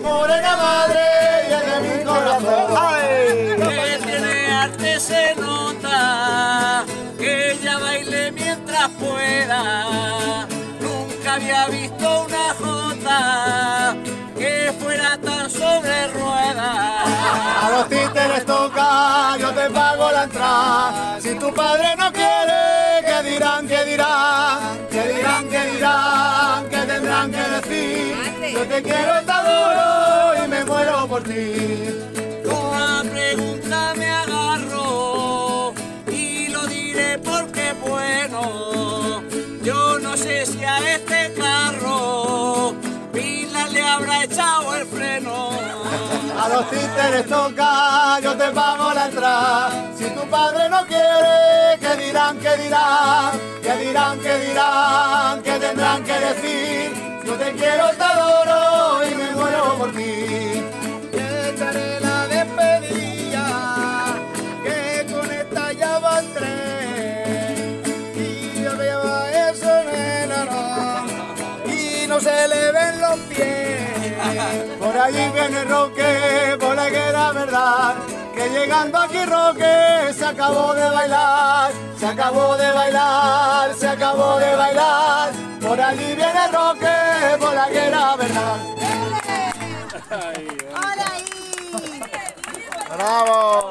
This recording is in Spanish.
Morena madre de mi corazón. Que tiene arte se nota, que ella baile mientras pueda. Nunca había visto una jota que fuera tan sobre ruedas. A los títeres toca, yo te pago la entrada. Si tu padre no quiere, la pregunta me agarro y lo diré porque bueno. Yo no sé si a este carro Pila le habrá echado el freno. A los títeres toca, yo te pago la entrada. Si tu padre no quiere, ¿qué dirán, qué dirán? ¿Qué dirán, qué dirán? ¿Qué tendrán que decir? Yo te quiero, te adoro y me muero por ti. No, se le ven los pies. Por allí viene Roque, por la que era verdad. Que llegando aquí Roque se acabó de bailar, se acabó de bailar, se acabó de bailar. Por allí viene Roque, por la que era verdad. ¡Hola ahí! ¡Bravo!